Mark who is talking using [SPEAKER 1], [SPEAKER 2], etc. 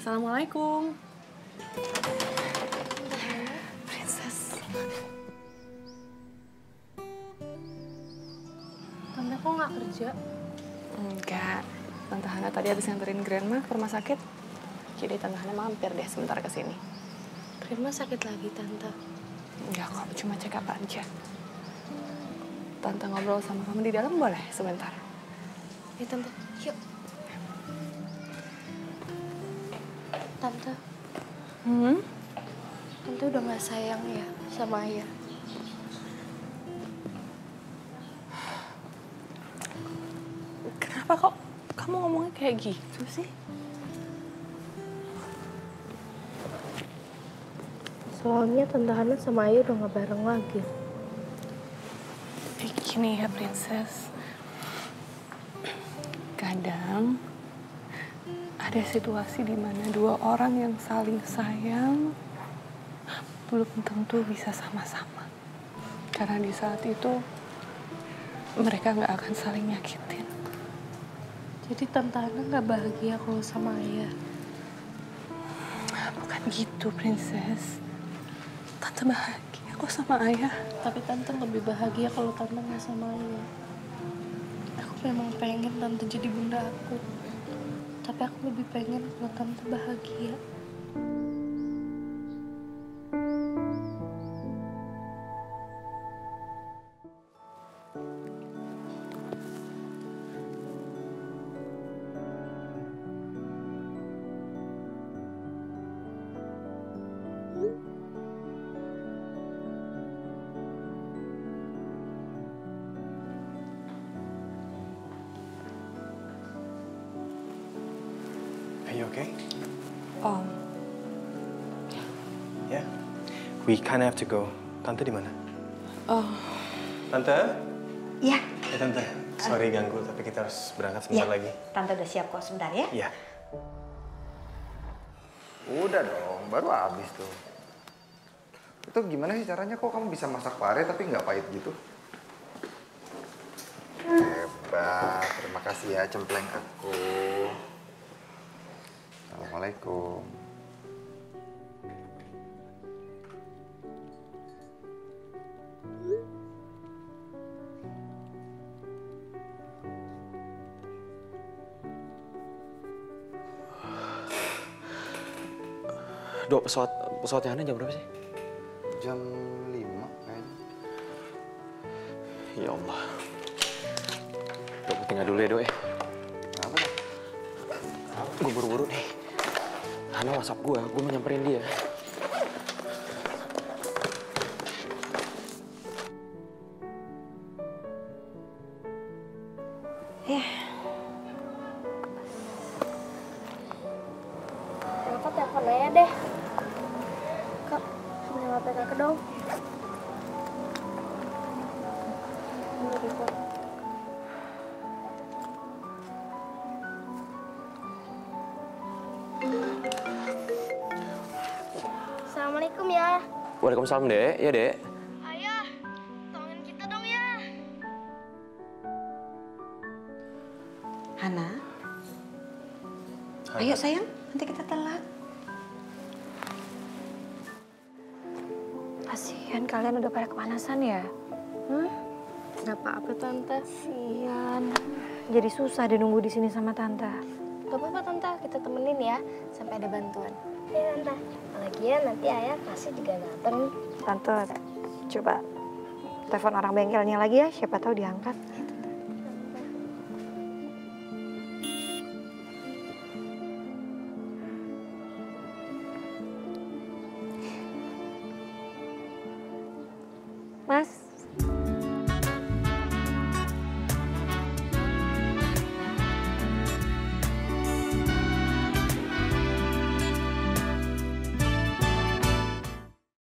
[SPEAKER 1] Assalamualaikum.
[SPEAKER 2] Princess.
[SPEAKER 1] Tante kok nggak kerja?
[SPEAKER 2] Enggak. Tante Hana tadi habis nganterin Grandma ke rumah sakit. Jadi Tante Hana mampir deh sebentar ke sini.
[SPEAKER 1] Grandma sakit lagi, Tante.
[SPEAKER 2] Enggak kok, cuma cek apa aja. Tante ngobrol sama kamu di dalam boleh sebentar?
[SPEAKER 1] Ya, Tante. Yuk. Tante,
[SPEAKER 2] Hmm?
[SPEAKER 1] Tante udah nggak sayang ya sama ayah.
[SPEAKER 2] Kenapa kok kamu ngomongnya kayak gitu sih?
[SPEAKER 1] Soalnya Tante Hana sama ayah udah nggak bareng lagi.
[SPEAKER 2] Eh, Gini ya, Princess. Kadang ada situasi di mana dua orang yang saling sayang belum tentu bisa sama-sama. Karena di saat itu mereka nggak akan saling nyakitin.
[SPEAKER 1] Jadi Tante Hana nggak bahagia kalau sama ayah.
[SPEAKER 2] Bukan gitu, Princess. Tante bahagia kok sama ayah.
[SPEAKER 1] Tapi Tante lebih bahagia kalau Tante nggak sama ayah. Aku memang pengen Tante jadi bunda aku. Tapi aku lebih pengen kalau Tante bahagia.
[SPEAKER 3] Are you okay?
[SPEAKER 2] Om,
[SPEAKER 3] Yeah. We kind of have to go. Tante di mana?
[SPEAKER 2] oh,
[SPEAKER 3] Tante?
[SPEAKER 4] Iya,
[SPEAKER 3] Eh tante, sorry ganggu tapi kita harus berangkat sebentar
[SPEAKER 4] iya.
[SPEAKER 3] lagi.
[SPEAKER 4] Tante udah siap kok sebentar ya.
[SPEAKER 3] Iya.
[SPEAKER 5] Udah dong, baru habis tuh. Itu gimana sih caranya kok kamu bisa masak pare tapi nggak pahit gitu? Hebat, terima kasih ya cempleng aku. Assalamualaikum.
[SPEAKER 6] Dok, pesawat pesawatnya Hana jam berapa sih?
[SPEAKER 5] Jam 5 kayaknya.
[SPEAKER 6] Ya Allah. Dok, tinggal dulu ya, Dok ya.
[SPEAKER 5] Dong?
[SPEAKER 6] Gue buru-buru nih. Hana WhatsApp gue, gue mau nyamperin dia.
[SPEAKER 4] Ya,
[SPEAKER 1] Kakak telepon aja deh. Kak, pinjam HP kakak dong. Assalamualaikum ya.
[SPEAKER 6] Waalaikumsalam, Dek. Ya, Dek.
[SPEAKER 1] Ayah, tolongin kita dong ya.
[SPEAKER 4] Hana. Ayo sayang, nanti kita telat.
[SPEAKER 2] kasihan kalian udah pada kepanasan ya? Hmm?
[SPEAKER 1] Gak apa-apa tante.
[SPEAKER 2] Kasihan. Jadi susah deh nunggu di sini sama tante.
[SPEAKER 1] Gak apa-apa tante, kita temenin ya sampai ada bantuan. Iya tante. Lagian nanti ayah pasti juga dateng.
[SPEAKER 2] Tante, coba telepon orang bengkelnya lagi ya, siapa tahu diangkat. Mas,